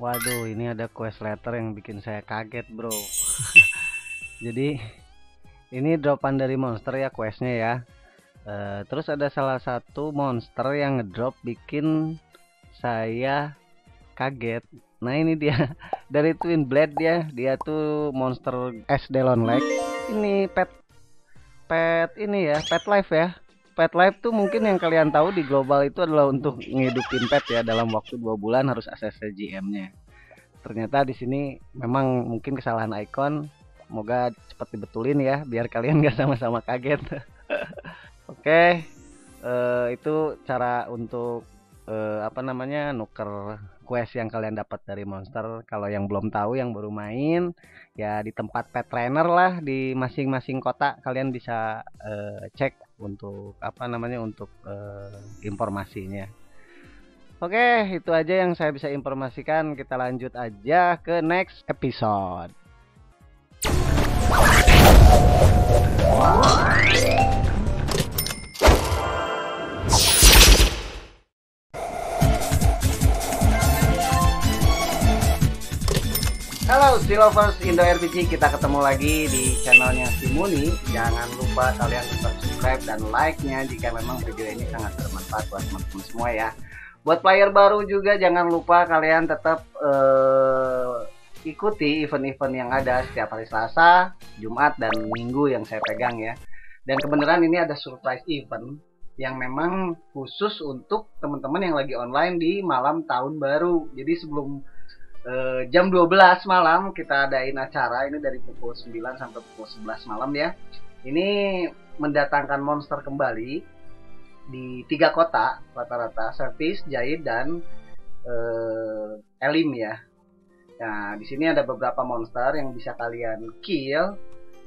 Waduh, ini ada quest letter yang bikin saya kaget, bro. Jadi, ini dropan dari monster ya questnya ya. Uh, terus ada salah satu monster yang ngedrop bikin saya kaget. Nah ini dia dari Twin Blade dia, dia tuh monster S Delon Lake. Ini pet pet ini ya, pet life ya. Pet life tuh mungkin yang kalian tahu di global itu adalah untuk ngidupin pet ya dalam waktu dua bulan harus akses GM-nya. Ternyata di sini memang mungkin kesalahan icon. Semoga cepat dibetulin ya biar kalian gak sama-sama kaget. Oke, uh, itu cara untuk uh, apa namanya nuker quest yang kalian dapat dari monster. Kalau yang belum tahu, yang baru main, ya di tempat pet trainer lah di masing-masing kota kalian bisa uh, cek untuk apa namanya untuk uh, informasinya. Oke, itu aja yang saya bisa informasikan. Kita lanjut aja ke next episode. Halo Stilovers Indo RPG kita ketemu lagi di channelnya Simuni Jangan lupa kalian subscribe dan like-nya jika memang video ini sangat bermanfaat buat teman-teman semua ya. Buat player baru juga jangan lupa kalian tetap uh, ikuti event-event yang ada setiap hari Selasa, Jumat, dan Minggu yang saya pegang ya. Dan kebenaran ini ada surprise event yang memang khusus untuk teman-teman yang lagi online di malam tahun baru. Jadi sebelum uh, jam 12 malam kita adain acara ini dari pukul 9 sampai pukul 11 malam ya. Ini mendatangkan monster kembali di tiga kota rata-rata servis, jahit dan uh, elim ya. Nah, di sini ada beberapa monster yang bisa kalian kill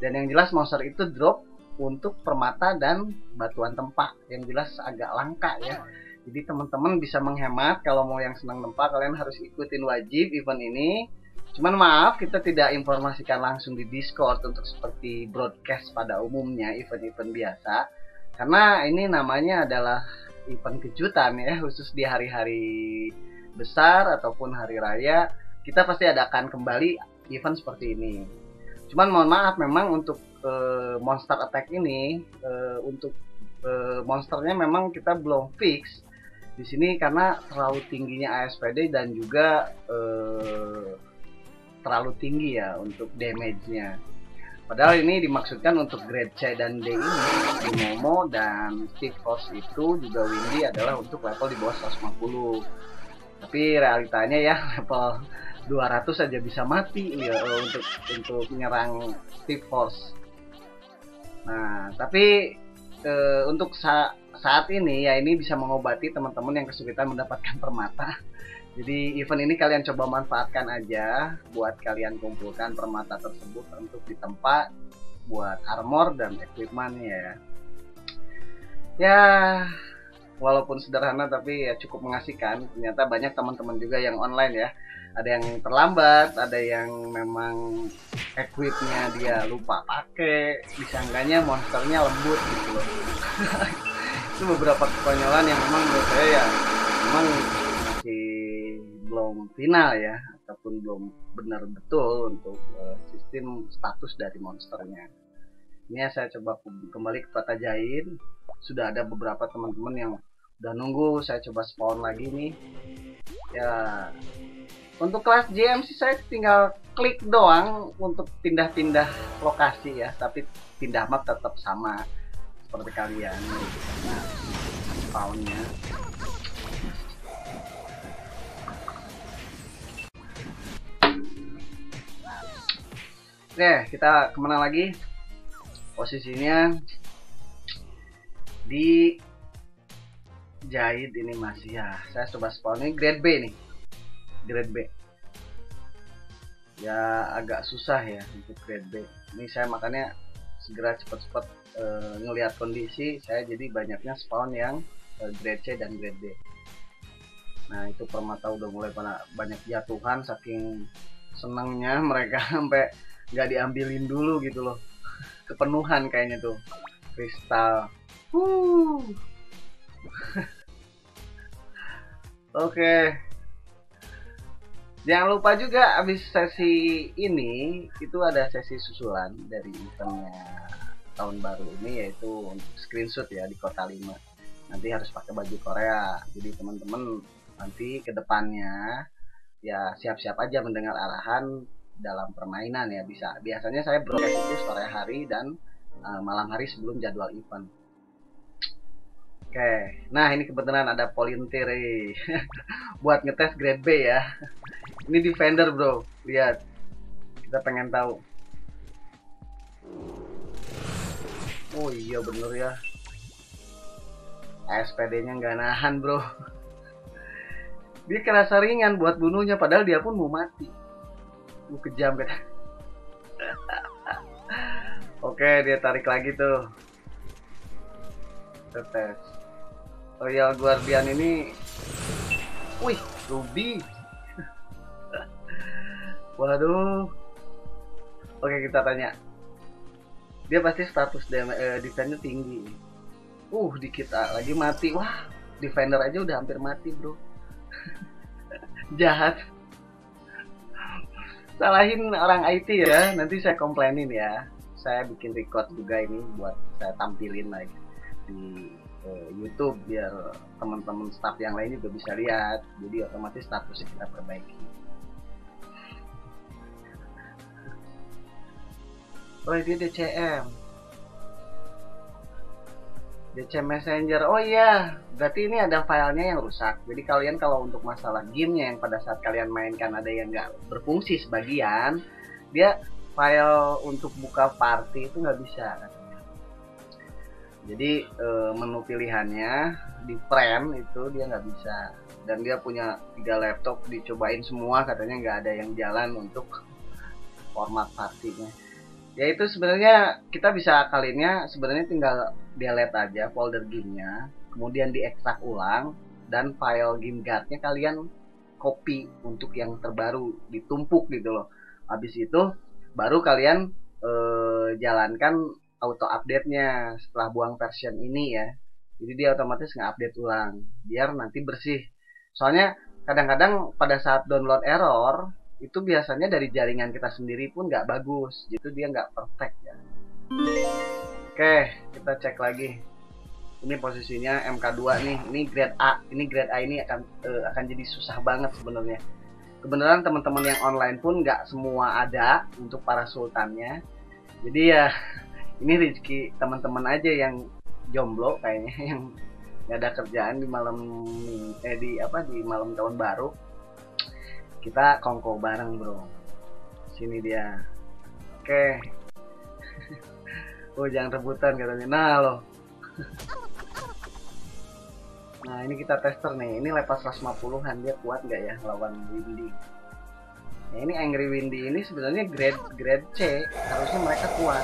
dan yang jelas monster itu drop untuk permata dan batuan tempat yang jelas agak langka ya. Jadi teman-teman bisa menghemat kalau mau yang senang nempa kalian harus ikutin wajib event ini. Cuman maaf kita tidak informasikan langsung di Discord untuk seperti broadcast pada umumnya event-event biasa. Karena ini namanya adalah event kejutan ya khusus di hari-hari besar ataupun hari raya kita pasti adakan kembali event seperti ini. Cuman mohon maaf memang untuk uh, monster attack ini uh, untuk uh, monsternya memang kita belum fix di sini karena terlalu tingginya ASPD dan juga eh, terlalu tinggi ya untuk damage-nya. Padahal ini dimaksudkan untuk grade C dan D ini di Momo dan Steve Force itu juga Windy adalah untuk level di bawah 150. Tapi realitanya ya level 200 saja bisa mati ya untuk untuk menyerang Steve Force. Nah, tapi e, untuk sa saat ini ya ini bisa mengobati teman-teman yang kesulitan mendapatkan permata. Jadi event ini kalian coba manfaatkan aja buat kalian kumpulkan permata tersebut untuk ditempa buat armor dan equipment ya. Ya, walaupun sederhana tapi ya cukup mengasihkan. Ternyata banyak teman-teman juga yang online ya. Ada yang terlambat, ada yang memang equipnya dia lupa pakai, disangkanya monsternya lembut gitu loh. itu beberapa kekonyolan yang memang menurut saya ya memang masih belum final ya ataupun belum benar betul untuk uh, sistem status dari monsternya. Ini ya saya coba kembali ke kota Jain. Sudah ada beberapa teman-teman yang udah nunggu saya coba spawn lagi nih. Ya untuk kelas GMC saya tinggal klik doang untuk pindah-pindah lokasi ya tapi pindah map tetap sama seperti kalian nah spawnnya Oke, kita ke mana lagi? Posisinya di jahit ini masih ya. Saya coba spawn ini grade B nih. Grade B. Ya agak susah ya untuk grade B. Ini saya makanya segera cepat-cepat e, ngelihat kondisi saya jadi banyaknya spawn yang e, grade C dan grade D. Nah itu permata udah mulai banyak jatuhan saking senangnya mereka sampai nggak diambilin dulu gitu loh. Kepenuhan kayaknya tuh. Kristal. Oke. Okay. Jangan lupa juga abis sesi ini itu ada sesi susulan dari eventnya tahun baru ini yaitu untuk screenshot ya di kota 5 nanti harus pakai baju Korea. Jadi teman-teman nanti ke depannya ya siap-siap aja mendengar arahan dalam permainan ya bisa. Biasanya saya broadcast itu sore hari dan uh, malam hari sebelum jadwal event. Oke nah ini kebetulan ada polintir buat ngetes grade B ya. Ini defender bro. Lihat. Kita pengen tahu oh iya bener ya. SPD nya nggak nahan bro. Dia kerasa ringan buat bunuhnya padahal dia pun mau mati. Lu kejam kan oke dia tarik lagi tuh. Tetes. Royal Guardian ini. Wih Ruby. Waduh. Oke kita tanya. Dia pasti status uh, defender tinggi. Uh dikit ah, lagi mati. Wah defender aja udah hampir mati bro. Jahat. Salahin orang IT ya. Nanti saya komplainin ya. Saya bikin record juga ini buat saya tampilin lagi di uh, YouTube biar teman-teman staff yang lain juga bisa lihat. Jadi otomatis statusnya kita perbaiki. Oh dia DCM DC Messenger. Oh iya. Berarti ini ada filenya yang rusak. Jadi kalian kalau untuk masalah gamenya yang pada saat kalian mainkan ada yang nggak berfungsi sebagian dia file untuk buka party itu nggak bisa. Jadi e, menu pilihannya di frame itu dia nggak bisa. Dan dia punya tiga laptop dicobain semua katanya nggak ada yang jalan untuk format partinya ya itu sebenarnya kita bisa kalinya sebenarnya tinggal delete aja folder gamenya kemudian diekstrak ulang dan file game guardnya kalian copy untuk yang terbaru ditumpuk gitu loh. Habis itu baru kalian eh, jalankan auto update nya setelah buang version ini ya. Jadi dia otomatis nggak update ulang biar nanti bersih. Soalnya kadang-kadang pada saat download error itu biasanya dari jaringan kita sendiri pun nggak bagus. Gitu dia nggak perfect ya. Oke kita cek lagi. Ini posisinya MK2 nih. Ini grade A. Ini grade A ini akan uh, akan jadi susah banget sebenarnya. Kebenaran teman-teman yang online pun nggak semua ada untuk para sultannya. Jadi ya ini rezeki teman-teman aja yang jomblo kayaknya yang nggak ada kerjaan di malam eh di apa di malam tahun baru kita kongko bareng bro. Sini dia. Oke. Okay. oh jangan rebutan katanya. Nah lo nah ini kita tester nih. Ini level 150an dia kuat nggak ya lawan Windy? Nah, ini Angry Windy ini sebenarnya grade grade C. Harusnya mereka kuat.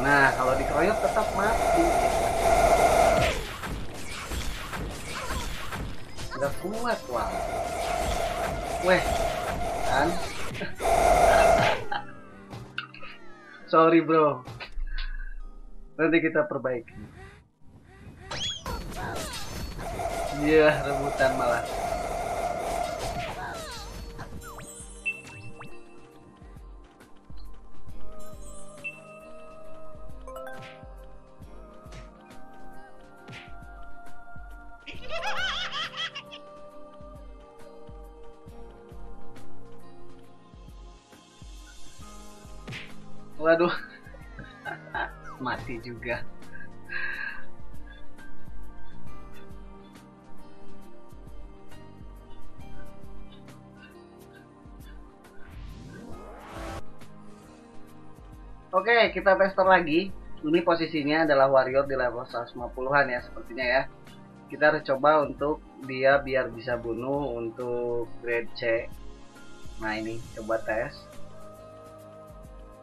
Nah kalau dikeroyok tetap mati. Nggak kuat wah Weh, kan? Sorry bro. Nanti kita perbaiki. Iya, rebutan malah. Waduh. Mati juga. Oke, kita tester lagi. Ini posisinya adalah warrior di level 150-an ya sepertinya ya. Kita harus coba untuk dia biar bisa bunuh untuk grade C. Nah, ini coba tes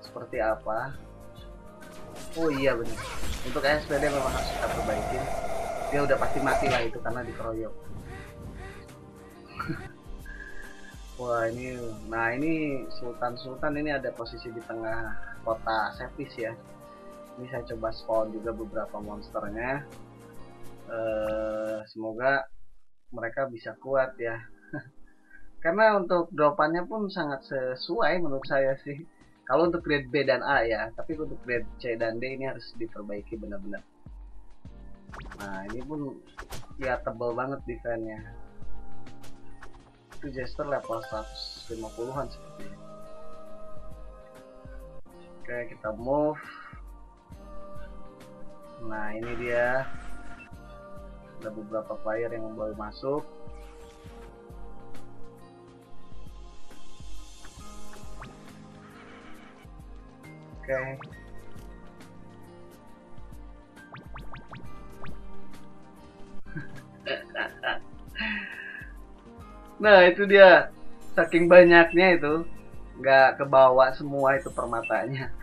seperti apa? Oh iya benar untuk SPD memang harus kita perbaikin. Dia udah pasti mati lah itu karena dikeroyok. Wah ini nah ini Sultan Sultan ini ada posisi di tengah kota Sevis ya. Ini saya coba spawn juga beberapa monsternya. Uh, semoga mereka bisa kuat ya. Karena untuk dropannya pun sangat sesuai menurut saya sih kalau untuk grade B dan A ya tapi untuk grade C dan D ini harus diperbaiki benar-benar. Nah ini pun ya tebel banget defense-nya itu Jester level 150-an sepertinya oke kita move. Nah ini dia. Ada beberapa player yang baru masuk oke nah itu dia saking banyaknya itu nggak kebawa semua itu permatanya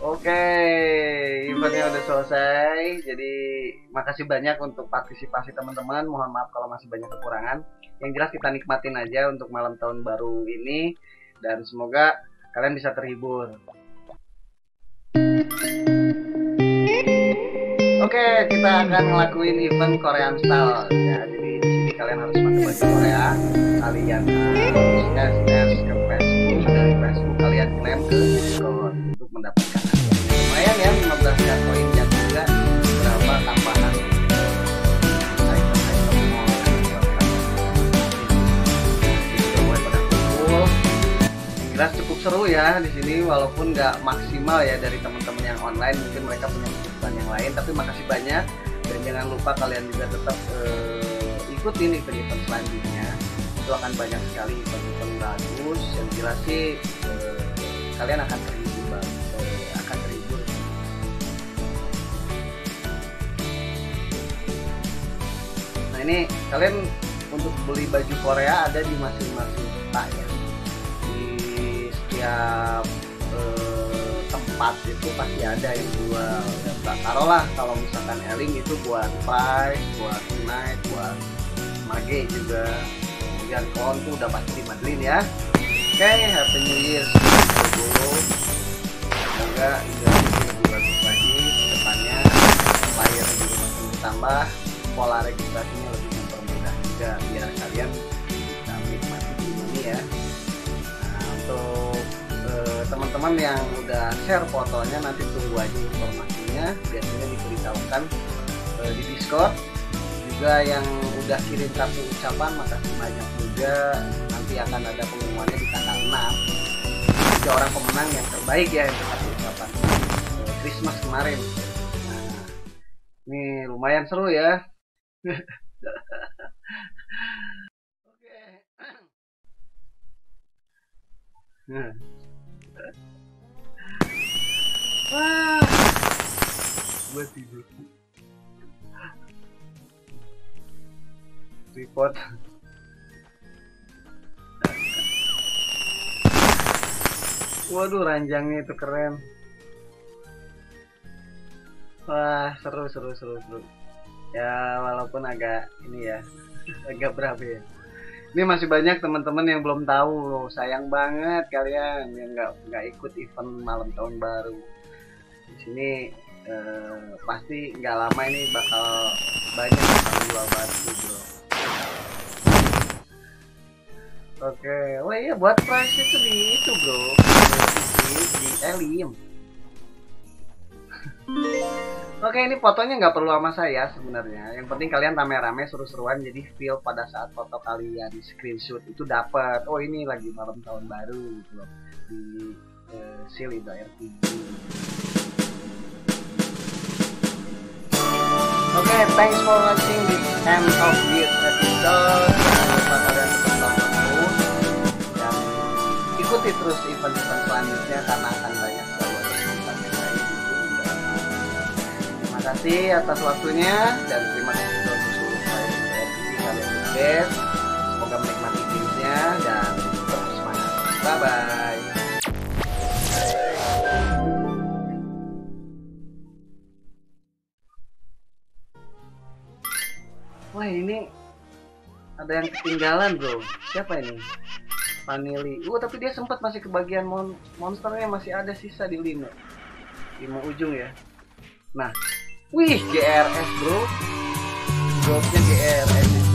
Oke, eventnya udah selesai. Jadi makasih banyak untuk partisipasi teman-teman. Mohon maaf kalau masih banyak kekurangan. Yang jelas kita nikmatin aja untuk malam tahun baru ini dan semoga kalian bisa terhibur. Oke, kita akan ngelakuin event Korean style ya. Jadi di sini kalian harus pakai baju Korea. Kalian harus tes tes ke Facebook dari Facebook kalian klaim ke seru ya di sini walaupun nggak maksimal ya dari teman-teman yang online mungkin mereka punya kebutuhan yang lain tapi makasih banyak. Dan jangan lupa kalian juga tetap eh, ikutin event-event selanjutnya. Itu akan banyak sekali event-event bagus. Yang jelas sih eh, kalian akan terhibur banget eh, akan terhibur. Nah ini kalian untuk beli baju Korea ada di masing-masing kota ya setiap eh, tempat itu pasti ada yang jual. Ya, tak taruhlah kalau misalkan Eling itu buat Price buat Night buat Mage juga. Kemudian Kon tuh udah pasti di Madeline ya. Oke Happy New Year. Semoga Indonesia lebih bagus lagi ke depannya player juga makin bertambah pola registrasinya lebih mempermudah juga biar kalian bisa menikmati ini ya nah, untuk teman-teman yang udah share fotonya nanti tunggu aja informasinya. Biasanya diberitahukan eh, di Discord. Juga yang udah kirim kartu ucapan makasih banyak juga. Nanti akan ada pengumumannya di tanggal 6 tiga orang pemenang yang terbaik ya untuk kartu ucapan. Eh, Christmas kemarin. Nah ini lumayan seru ya. Oke. Nah. Tidur. Report. Waduh, ranjangnya itu keren. Wah, seru, seru, seru, seru. Ya, walaupun agak ini ya, agak berapa ya. Ini masih banyak teman-teman yang belum tahu. Sayang banget kalian yang nggak nggak ikut event malam tahun baru. Di sini eh, pasti nggak lama ini bakal banyak yang jual batu bro. Oke, oh iya buat price itu di itu bro, di, di Elim. Oke ini fotonya nggak perlu sama saya sebenarnya. Yang penting kalian rame-rame seru-seruan jadi feel pada saat foto kalian screenshot itu dapat. Oh ini lagi malam tahun baru loh di uh, Silido RPG. Oke, thanks for watching the end of this episode. Jangan kalian tetap terus dan ikuti terus event-event selanjutnya karena akan banyak yang Terima kasih atas waktunya dan terima kasih untuk seluruh player RPG kalian sukses. Semoga menikmati gamesnya dan terus semangat. Bye bye. Wah ini ada yang ketinggalan bro. Siapa ini? Vanili. Uh tapi dia sempat masih kebagian mon monsternya masih ada sisa di lima. Lima ujung ya. Nah, wih GRS bro. Dropnya GRS.